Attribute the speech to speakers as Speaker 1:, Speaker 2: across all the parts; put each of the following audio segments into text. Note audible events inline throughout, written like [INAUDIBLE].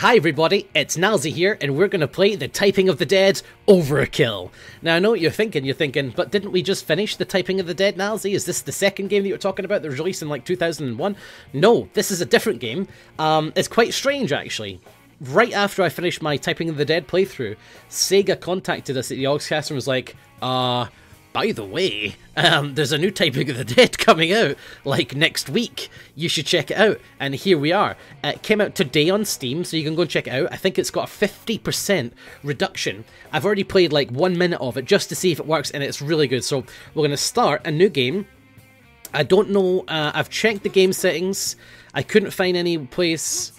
Speaker 1: Hi everybody, it's Nilesy here, and we're gonna play the Typing of the Dead Overkill. Now I know what you're thinking, you're thinking, but didn't we just finish the Typing of the Dead, Nilesy? Is this the second game that you're talking about that was released in like 2001? No, this is a different game. Um, it's quite strange actually. Right after I finished my Typing of the Dead playthrough, Sega contacted us at the Yogscast and was like, uh, by the way, um, there's a new Typing of the Dead [LAUGHS] coming out, like next week. You should check it out. And here we are. Uh, it came out today on Steam, so you can go and check it out. I think it's got a 50% reduction. I've already played like one minute of it just to see if it works, and it's really good. So we're going to start a new game. I don't know, uh, I've checked the game settings. I couldn't find any place.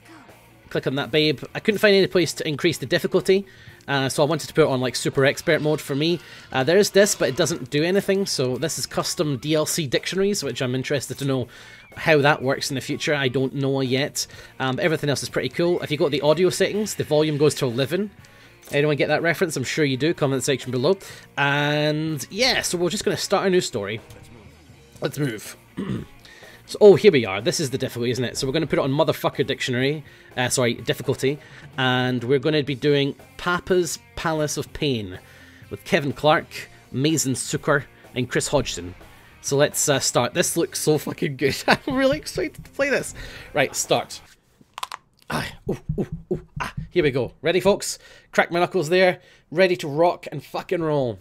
Speaker 1: Click on that, babe. I couldn't find any place to increase the difficulty. Uh, so I wanted to put on like super expert mode for me. Uh, there is this, but it doesn't do anything. So this is custom DLC dictionaries, which I'm interested to know how that works in the future. I don't know yet. Um, everything else is pretty cool. If you go to the audio settings, the volume goes to 11. Anyone get that reference? I'm sure you do. Comment section below. And yeah, so we're just going to start a new story. Let's move. [CLEARS THROAT] So, oh, here we are. This is the difficulty, isn't it? So we're going to put it on Motherfucker Dictionary. Uh, sorry, difficulty. And we're going to be doing Papa's Palace of Pain with Kevin Clark, Mason Zucker, and Chris Hodgson. So let's uh, start. This looks so fucking good. [LAUGHS] I'm really excited to play this. Right, start. Ah, ooh, ooh, ooh, ah, here we go. Ready, folks? Crack my knuckles there. Ready to rock and fucking roll.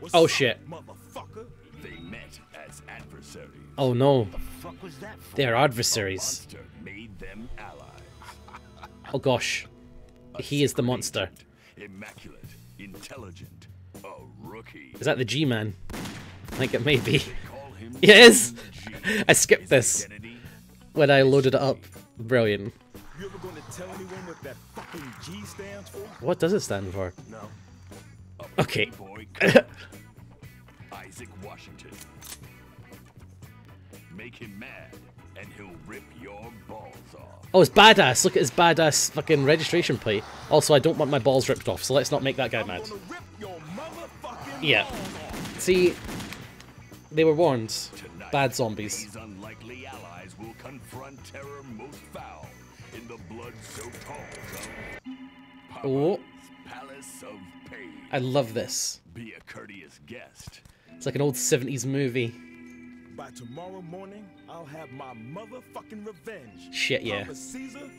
Speaker 2: What's
Speaker 1: Oh, shit.
Speaker 2: Motherfucker.
Speaker 1: Oh no,
Speaker 2: Fuck was that for?
Speaker 1: they're adversaries.
Speaker 2: Made them allies.
Speaker 1: Oh gosh, he is the monster.
Speaker 2: Immaculate, intelligent, a rookie.
Speaker 1: Is that the G-Man? I think it may be.
Speaker 2: Call him [LAUGHS]
Speaker 1: Yes!
Speaker 2: G.
Speaker 1: I skipped this when I loaded it up. Brilliant.
Speaker 2: You ever gonna tell anyone what that fucking G stands for?
Speaker 1: What does it stand for?
Speaker 2: No.
Speaker 1: Okay. [LAUGHS]
Speaker 2: Isaac Washington. Make him mad, and he'll rip your balls off.
Speaker 1: Oh, it's badass. Look at his badass fucking registration plate. Also, I don't want my balls ripped off, so let's not make that guy mad.
Speaker 2: Gonna rip your motherfucking
Speaker 1: Yeah. See, they were warned.
Speaker 2: Tonight,
Speaker 1: Bad zombies.
Speaker 2: Unlikely allies will confront terror most foul in the blood-soaked halls of
Speaker 1: Oh.
Speaker 2: Palace of Pain.
Speaker 1: I love this.
Speaker 2: Be a courteous guest.
Speaker 1: It's like an old 70s movie.
Speaker 2: By tomorrow morning, I'll have my motherfucking revenge.
Speaker 1: Shit, yeah.
Speaker 2: Papa Caesar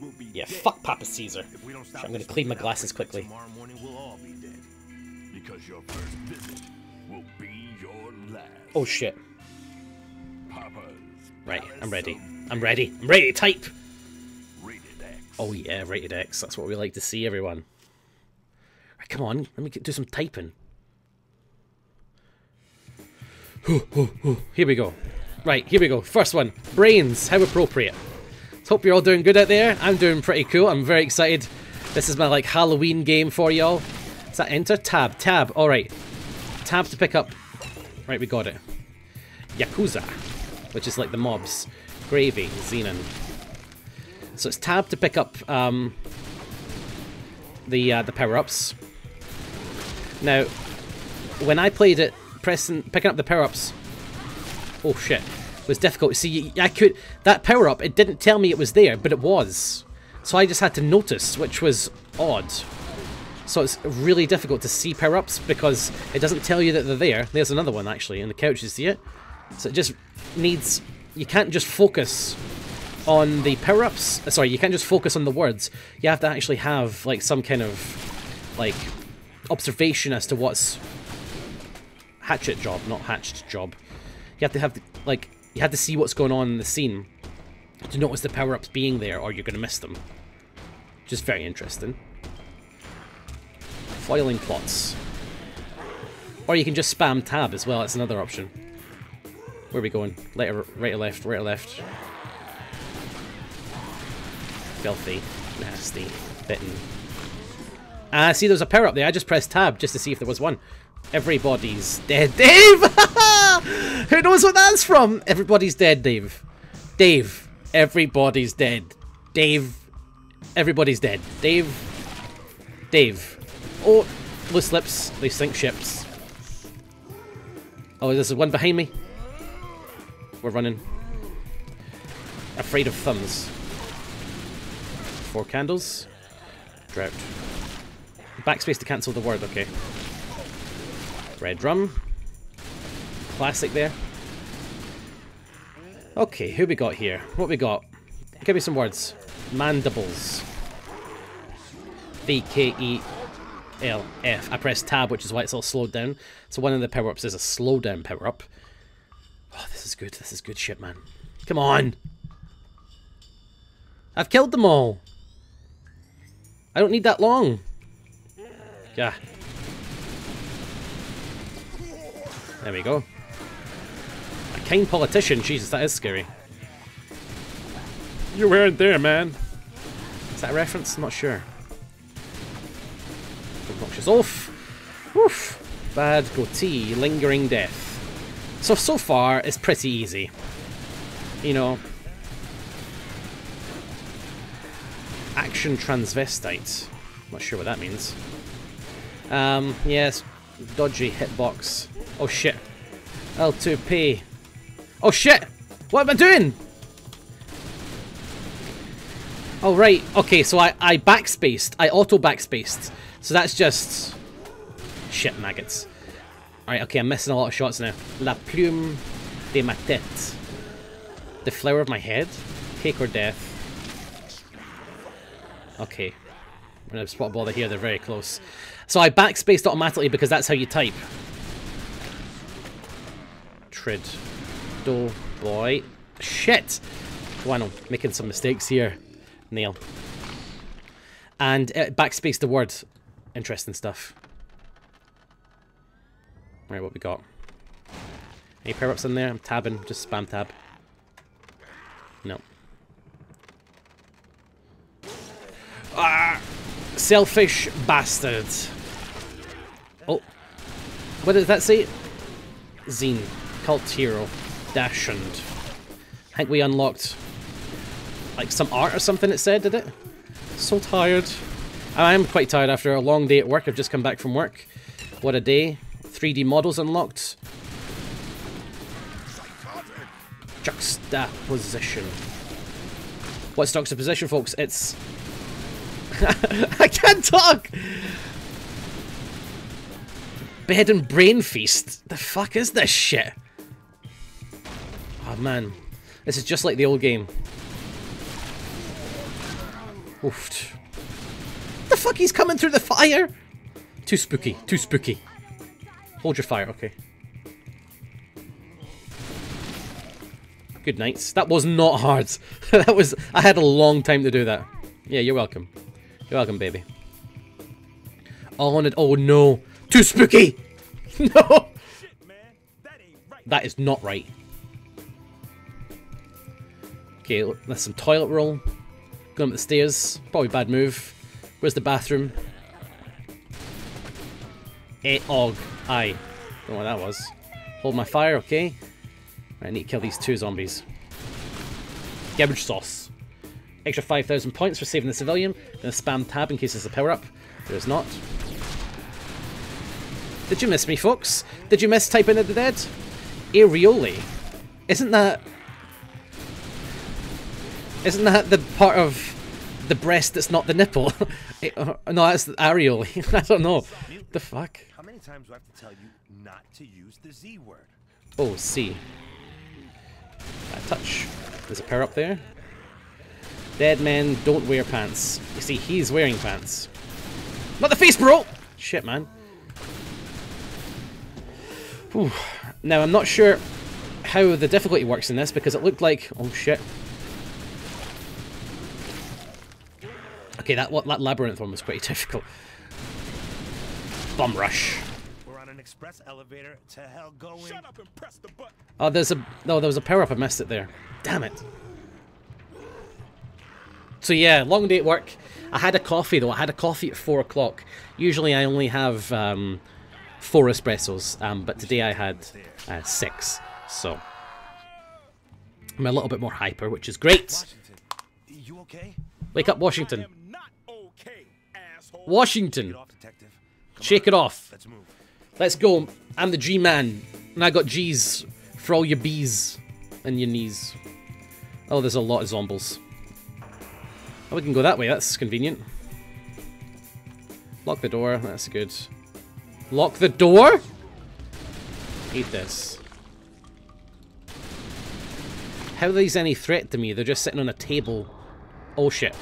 Speaker 2: will be
Speaker 1: Yeah,
Speaker 2: dead.
Speaker 1: fuck Papa Caesar.
Speaker 2: If we don't stop
Speaker 1: I'm gonna clean my glasses quickly.
Speaker 2: Tomorrow morning, we'll all be dead. Because your first visit will be your last.
Speaker 1: Oh shit.
Speaker 2: Papa's
Speaker 1: Right, I'm ready. I'm ready. I'm ready to type. Oh yeah, rated X. That's what we like to see, everyone. Right, come on, let me do some typing. Here we go. Right, here we go. First one. Brains. How appropriate. Hope you're all doing good out there. I'm doing pretty cool. I'm very excited. This is my like Halloween game for y'all. Is that enter? Tab. Tab. Alright. Tab to pick up. Right, we got it. Yakuza. Which is like the mobs. Gravy. Xenon. So it's tab to pick up um, the uh, the power ups. Now, when I played it, pressing picking up the power ups, oh shit, was difficult. See, I could that power up. It didn't tell me it was there, but it was. So I just had to notice, which was odd. So it's really difficult to see power ups because it doesn't tell you that they're there. There's another one actually in the couch. You see it? So it just needs. You can't just focus on the power-ups. uh, Sorry, you can't just focus on the words. You have to actually have like some kind of like observation as to what's hatchet job, not hatched job. You have to have like you have to see what's going on in the scene to notice the power-ups being there, or you're going to miss them. Just very interesting. Foiling plots. Or you can just spam tab as well. That's another option. Where are we going? Right or, right or left? Right or left? Filthy. Nasty. Bitten. Ah, see, there's a power up there. I just pressed tab just to see if there was one. Everybody's dead. [LAUGHS] Dave! Who knows what that's from? Everybody's dead, Dave. Dave. Everybody's dead. Dave. Everybody's dead. Dave. Dave. Oh, loose lips. They sink ships. Oh, there's one behind me. We're running. Afraid of thumbs. Four candles. Drought. Backspace to cancel the word, okay. Red rum. Classic there. Okay, who we got here? What we got? Give me some words. Mandibles. V K E L F. I press tab, which is why it's all slowed down. So one of the power-ups is a slowdown power-up. Oh, this is good. This is good shit, man. Come on! I've killed them all! I don't need that long. Yeah. There we go. A kind politician. Jesus, that is scary. You weren't there, man. Is that a reference? I'm not sure. Obnoxious off. Oof. Bad goatee. Lingering death. So, so far, it's pretty easy. You know. Action transvestite. Not sure what that means. Um, yes. Dodgy hitbox. Oh shit. L2P. Oh shit! What am I doing? Oh right, okay, so I, I backspaced. I auto backspaced. So that's just... Shit maggots. Alright, okay, I'm missing a lot of shots now. La plume de ma tête. The flower of my head? Cake or death? Okay. I'm gonna spot bother here, they're very close. So I backspaced automatically because that's how you type. Trid. Do boy. Shit! Bueno, making some mistakes here. Nail. And uh, backspace the word. Interesting stuff. Right, what we got? Any power ups in there? I'm tabbing, just spam tab. No. Ah! Selfish bastard. Oh. What does that say? Zine. Cult hero. Dashund. I think we unlocked like some art or something it said, did it? So tired. I am quite tired after a long day at work. I've just come back from work. What a day. 3D models unlocked. Juxtaposition. What's juxtaposition, folks? It's... [LAUGHS] I can't talk! Bed and brain feast. The fuck is this shit? Man. This is just like the old game. Oof. The fuck he's coming through the fire? Too spooky, too spooky. Hold your fire, okay. Good nights. That was not hard. [LAUGHS] that was I had a long time to do that. Yeah, you're welcome. You're welcome, baby. All on it. Oh no. Too spooky! [LAUGHS] no! That is not right. Okay, that's some toilet roll. Going up the stairs. Probably bad move. Where's the bathroom? Eh, og. Aye. Don't know what that was. Hold my fire, okay. I need to kill these two zombies. Garbage sauce. Extra 5,000 points for saving the civilian. Gonna spam tab in case there's a power-up. There is not. Did you miss me, folks? Did you miss typing of the dead? Areoli. Isn't that... Isn't that the part of the breast that's not the nipple? [LAUGHS] it, uh, no, that's the areoli. [LAUGHS] I don't know. The fuck?
Speaker 3: How many times do I have to tell you not to use the Z word?
Speaker 1: Oh, C. Bad touch. There's a pair up there. Dead men don't wear pants. You see, he's wearing pants. Not the face, bro! Shit, man. Whew. Now, I'm not sure how the difficulty works in this because it looked like... Oh, shit. Okay, that, what that labyrinth one was pretty [LAUGHS] difficult. Bomb rush.
Speaker 3: We're on an express elevator to hell going.
Speaker 2: Shut up and press the button.
Speaker 1: Oh, there's a... No, there was a power-up. I missed it there. Damn it. So yeah, long day at work. I had a coffee though. I had a coffee at 4 o'clock. Usually I only have um, 4 espressos, um, but today I had uh, 6. So I'm a little bit more hyper, which is great.
Speaker 3: Washington, you okay?
Speaker 1: Wake up, Washington. Washington.
Speaker 3: Get off, detective. Come
Speaker 1: Shake it off.
Speaker 3: Let's.
Speaker 1: Let's go. I'm the G-man. And I got G's for all your B's and your knees. Oh, there's a lot of zombies. Oh, we can go that way, that's convenient. Lock the door, that's good. Lock the door? Eat this. How are these any threat to me? They're just sitting on a table. Oh shit.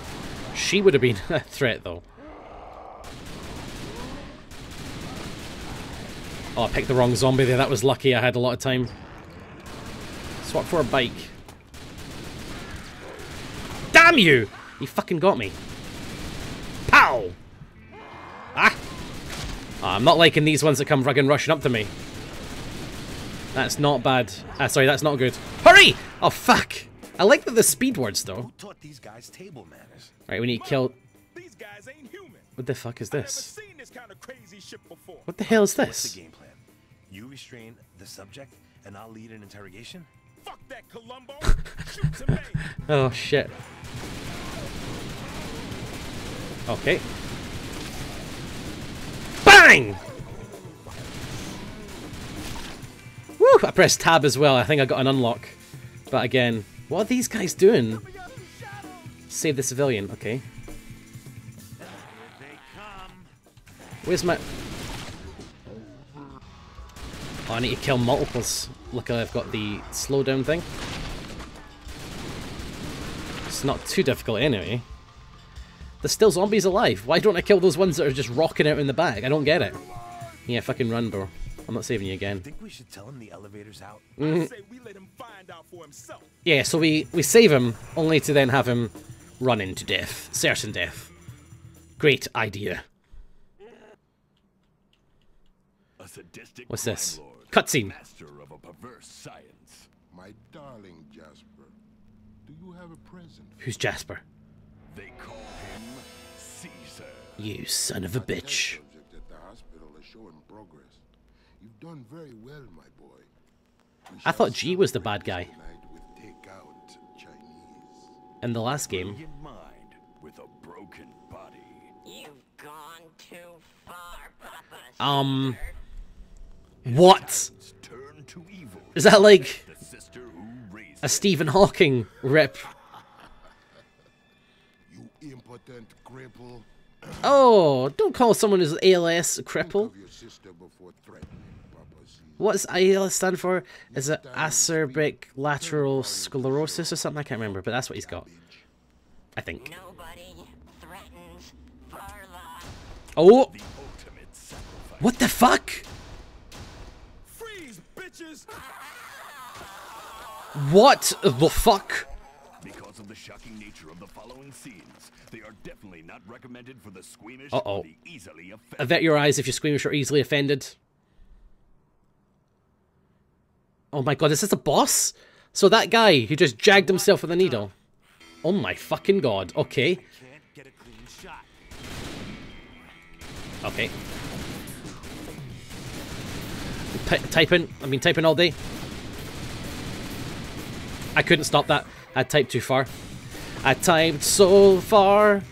Speaker 1: She would have been [LAUGHS] a threat though. Oh, I picked the wrong zombie there. That was lucky. I had a lot of time. Swap for a bike. Damn you! You fucking got me. Pow! Ah! Oh, I'm not liking these ones that come fucking rushing up to me. That's not bad. Ah, sorry, that's not good. Hurry! Oh, fuck! I like that the speed words, though.
Speaker 3: Who taught these guys table manners?
Speaker 1: Right, we need to kill...
Speaker 4: These guys ain't human.
Speaker 1: What the fuck is this?
Speaker 4: seen this kind of crazy shit before.
Speaker 1: What the hell is
Speaker 3: What's
Speaker 1: this?
Speaker 3: the game plan? You restrain the subject, and I'll lead an interrogation?
Speaker 4: Fuck that, Columbo. [LAUGHS] Shoot to me.
Speaker 1: Oh, shit. Okay. Bang! Woo! I pressed tab as well. I think I got an unlock. But again, what are these guys doing? Save the civilian. Okay. Where's my... Oh, I need to kill multiples. Luckily I've got the slowdown thing. It's not too difficult anyway. There's still zombies alive. Why don't I kill those ones that are just rocking out in the back? I don't get it. Yeah, fucking run, bro. I'm not saving you again.
Speaker 3: Think we should tell him the elevator's out?
Speaker 1: Mm-hmm.
Speaker 4: Say we let him find out for himself.
Speaker 1: Yeah, so we, we save him, only to then have him run into death. Certain death. Great idea.
Speaker 2: A sadistic
Speaker 1: What's this? Cutscene.
Speaker 2: Master of a perverse science.
Speaker 5: My darling Jasper, do you have a present?
Speaker 1: Who's Jasper?
Speaker 2: They call him Caesar.
Speaker 1: You son of a bitch.
Speaker 5: at the hospital is showing progress. You've done very well, my boy. We
Speaker 1: I thought G was the bad guy
Speaker 5: celebrate tonight with takeout Chinese.
Speaker 1: in the last game.
Speaker 2: Mind with a broken body.
Speaker 6: You've gone too far, Papa.
Speaker 1: Um, what?
Speaker 2: Turn to evil.
Speaker 1: Is that like
Speaker 2: The sister who raised
Speaker 1: a Stephen Hawking rip?
Speaker 5: You impotent cripple.
Speaker 1: Oh, don't call someone who's ALS a cripple.
Speaker 5: What's your sister before threatening Papa Caesar.
Speaker 1: What does ALS stand for? Is it acerbic lateral sclerosis or something? I can't remember, but that's what he's got. I think.
Speaker 6: Nobody threatens Varla.
Speaker 1: Oh,
Speaker 2: the ultimate sacrifice.
Speaker 1: what the fuck? What the fuck?
Speaker 2: Because of the shocking nature of the following scenes, they are definitely not recommended for the squeamish
Speaker 1: Uh-oh.
Speaker 2: or the easily offended.
Speaker 1: Avert your eyes if you're squeamish or easily offended. Oh my god, is this a boss? So that guy who just jagged himself with a needle. Oh my fucking god. Okay.
Speaker 3: Can't get a clean shot.
Speaker 1: Okay. Ty- typing. I've been typing all day. I couldn't stop that. I typed too far. I typed so far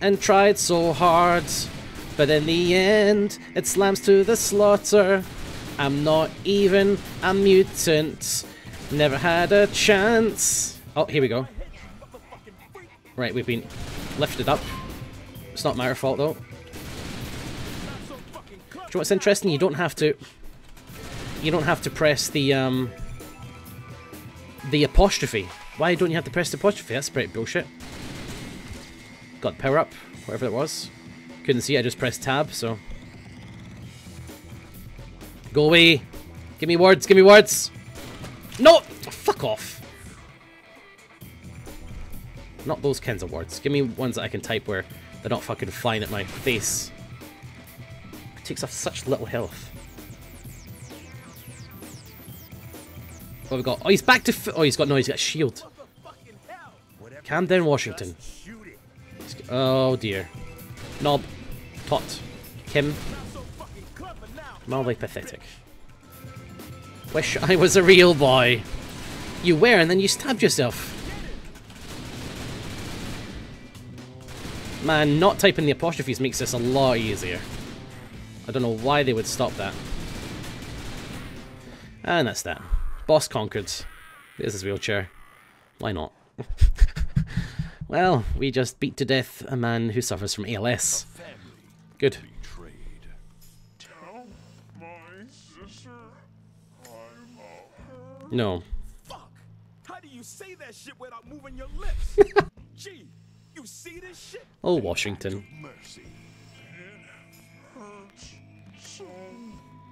Speaker 1: and tried so hard. But in the end, it slams to the slaughter. I'm not even a mutant. Never had a chance. Oh, here we go. Right, we've been lifted up. It's not my fault though. Do you know what's interesting? You don't have to. You don't have to press the um. The apostrophe. Why don't you have to press the apostrophe? That's pretty bullshit. Got power up, whatever it was. Couldn't see. I just pressed tab. So. Go away. Give me words. Give me words. No. Fuck off. Not those kinds of words. Give me ones that I can type where they're not fucking flying at my face. It Takes off such little health. What we got? Oh, he's back to. Oh, he's got no. He's got a shield. Camden Washington. Oh dear. Knob. Tot. Kim. Mildly pathetic. Wish I was a real boy. You were, and then you stabbed yourself. Man, not typing the apostrophes makes this a lot easier. I don't know why they would stop that. And that's that. Boss conquered. There's his wheelchair. Why not? [LAUGHS] Well, we just beat to death a man who suffers from ALS. Good.
Speaker 2: Betrayed.
Speaker 7: Tell my sister I'm a her.
Speaker 1: No.
Speaker 4: Fuck! How do you say that shit without moving your lips? [LAUGHS] Gee, you see this shit?
Speaker 1: Oh, Washington.
Speaker 2: Mercy.
Speaker 7: Hurts so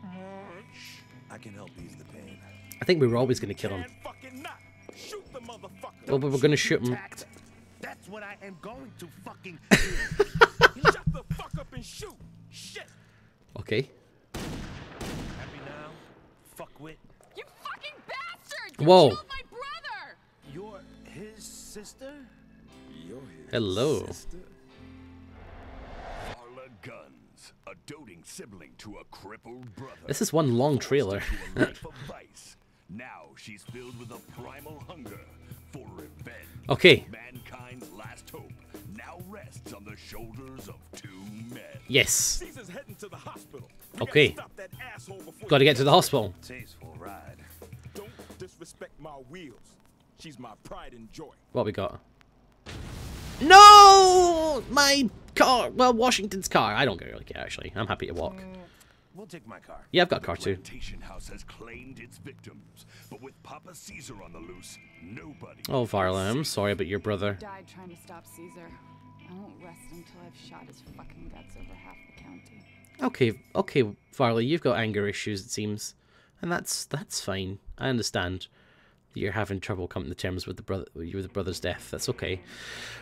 Speaker 7: much.
Speaker 3: I can help ease the pain.
Speaker 1: I think we were always going to kill him.
Speaker 4: And not. Shoot the motherfucker.
Speaker 1: Well, but we're going to shoot him.
Speaker 3: That's what I am going to fucking [LAUGHS]
Speaker 4: Shut the fuck up and shoot. Shit.
Speaker 1: Okay.
Speaker 3: Happy now? Fuckwit.
Speaker 8: You fucking bastard! You
Speaker 1: Whoa.
Speaker 8: killed my brother!
Speaker 3: You're his sister?
Speaker 4: You're his
Speaker 1: Hello.
Speaker 4: sister.
Speaker 2: Varla Guns, a doting sibling to a crippled brother.
Speaker 1: This is one long trailer. [LAUGHS]
Speaker 2: to a life of vice. Now she's filled with a primal hunger for revenge.
Speaker 1: Okay.
Speaker 2: Mankind's last hope now rests on the shoulders of two men.
Speaker 1: Yes.
Speaker 4: Caesar's heading to the hospital. We
Speaker 1: Okay.
Speaker 4: Gotta stop that asshole before
Speaker 1: Got to
Speaker 4: he
Speaker 1: get to the hospital.
Speaker 3: Tasteful ride.
Speaker 4: Don't disrespect my wheels. She's my pride and joy.
Speaker 1: What we got? No! My car. Well, Washington's car. I don't really care, actually. I'm happy to walk.
Speaker 3: We'll take my car.
Speaker 1: Yeah, I've got a car too.
Speaker 2: Plantation House has claimed its victims, but with Papa Caesar on the loose, nobody.
Speaker 1: Oh, Varla, I'm sorry about your brother.
Speaker 8: Died trying to stop Caesar. I won't rest until I've shot his fucking guts over half the county.
Speaker 1: Okay, okay, Varley, you've got anger issues, it seems, and that's that's fine. I understand that you're having trouble coming to terms with the brother with the brother's death. That's okay.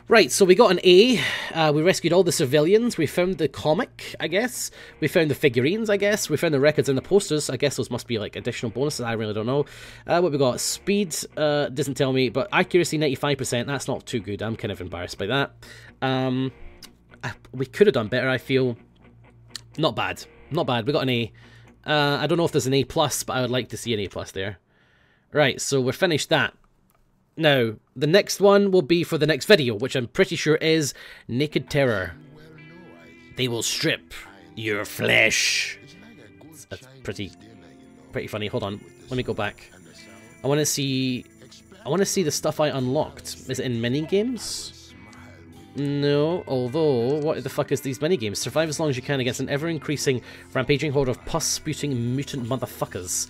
Speaker 1: Right, so we got an A. Uh, we rescued all the civilians. We found the comic, I guess. We found the figurines, I guess. We found the records and the posters. I guess those must be like additional bonuses. I really don't know. Uh, what we got? Speed uh, doesn't tell me, but accuracy ninety five percent. That's not too good. I'm kind of embarrassed by that. Um, I- we could have done better. I feel. Not bad. Not bad. We got an A. Uh, I don't know if there's an A plus, but I would like to see an A plus there. Right, so we're finished that. Now, the next one will be for the next video, which I'm pretty sure is Naked Terror. They will strip your flesh. That's pretty, pretty funny. Hold on, let me go back. I want to see, I want to see the stuff I unlocked. Is it in mini games? No, although, what the fuck is these minigames? Survive as long as you can against an ever-increasing, rampaging horde of pus-spewing mutant motherfuckers.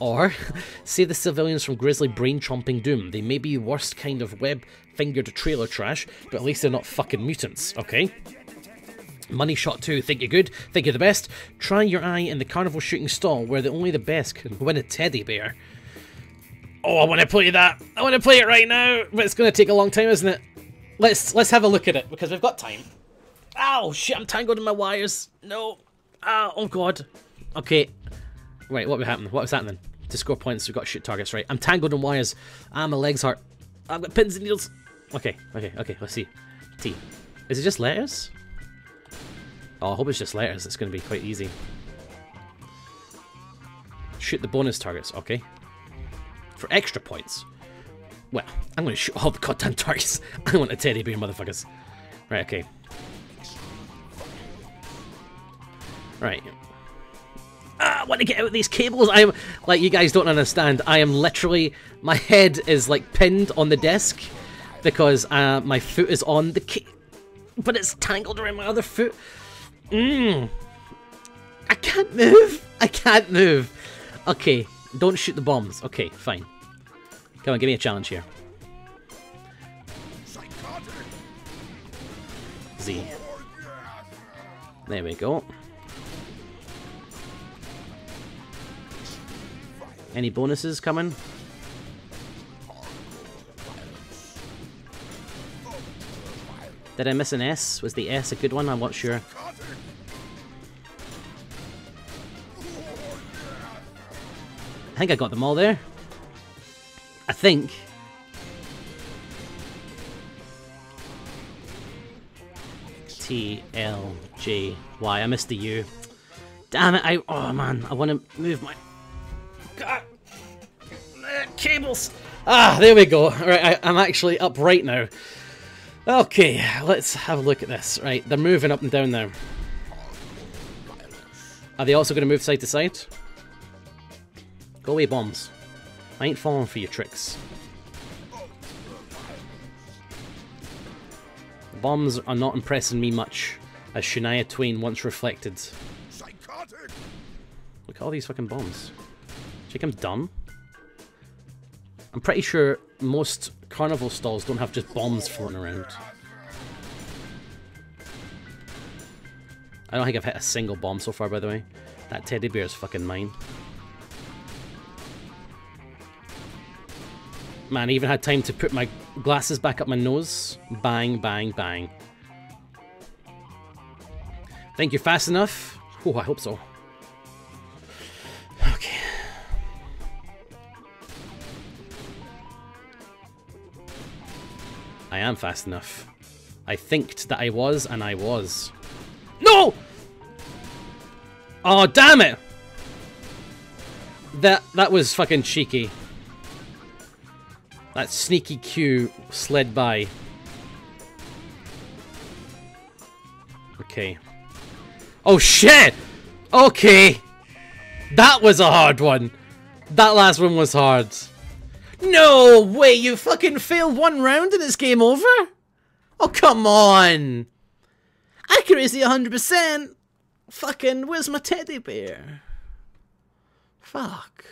Speaker 1: Or, [LAUGHS] save the civilians from grisly brain-chomping doom. They may be worst kind of web-fingered trailer trash, but at least they're not fucking mutants, okay? Money Shot 2, think you're good, think you're the best. Try your eye in the carnival shooting stall where the only the best can win a teddy bear. Oh, I want to play that. I want to play it right now, but it's going to take a long time, isn't it? Let's let's have a look at it because we've got time. Ow, shit! I'm tangled in my wires. No. Ah, oh god. Okay. Wait, what happened? What was happening? To score points, we've got to shoot targets, right? I'm tangled in wires. Ah, my legs hurt. I've got pins and needles. Okay, okay, okay. Let's see. T. Is it just letters? Oh, I hope it's just letters. It's going to be quite easy. Shoot the bonus targets. Okay. For extra points. Well, I'm going to shoot all the goddamn targets. [LAUGHS] I want a teddy bear, motherfuckers. Right, okay. Right. Ah, I want to get out of these cables. I am, like, you guys don't understand. I am literally, my head is, like, pinned on the desk because uh, my foot is on the key. But it's tangled around my other foot. Mmm. I can't move. I can't move. Okay, don't shoot the bombs. Okay, fine. Come on, give me a challenge here. Z. There we go. Any bonuses coming? Did I miss an S? Was the S a good one? I'm not sure. I think I got them all there. I think. T L J Y. I missed the U. Damn it! I oh man, I want to move my God. Uh, cables. Ah, there we go. All right, I, I'm actually up right now. Okay, let's have a look at this. Right, they're moving up and down now. Are they also going to move side to side? Go away, bombs. I ain't falling for your tricks. The Bombs are not impressing me much, as Shania Twain once reflected.
Speaker 5: Psychotic!
Speaker 1: Look at all these fucking bombs. Think I'm dumb? I'm pretty sure most carnival stalls don't have just bombs floating around. I don't think I've hit a single bomb so far, by the way. That teddy bear is fucking mine. Man, I even had time to put my glasses back up my nose. Bang, bang, bang. Think you're fast enough? Oh, I hope so. I am fast enough. I thinked that I was, and I was. No! Oh, damn it! That that was fucking cheeky. That sneaky Q slid by. Okay. Oh shit! Okay! That was a hard one! That last one was hard. No way, you fucking failed one round and it's game over? Oh, come on! Accuracy 100%! Fucking, where's my teddy bear? Fuck.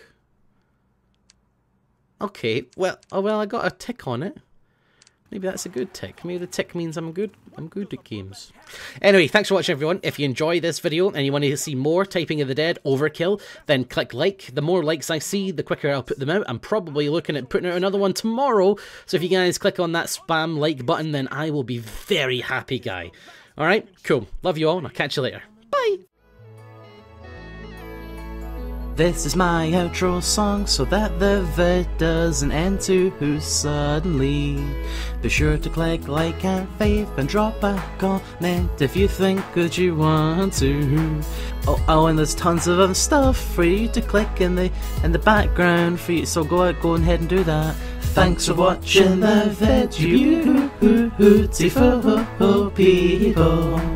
Speaker 1: Okay, well, oh well, I got a tick on it. Maybe that's a good tick. Maybe the tick means I'm good. I'm good at games. Anyway, thanks for watching, everyone. If you enjoy this video and you want to see more Typing of the Dead Overkill, then click like. The more likes I see, the quicker I'll put them out. I'm probably looking at putting out another one tomorrow. So if you guys click on that spam like button, then I will be very happy, guy. All right, cool. Love you all, and I'll catch you later. Bye. This is my outro song so that the vid doesn't end too suddenly. Be sure to click like and fave and drop a comment if you think that you want to. Oh, oh, and there's tons of other stuff for you to click in the in the background for you. So go out, go ahead and do that. Thanks for watching the vid, you people.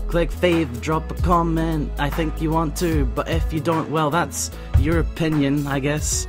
Speaker 1: click fave, drop a comment. I think you want to, but if you don't, well, that's your opinion, I guess.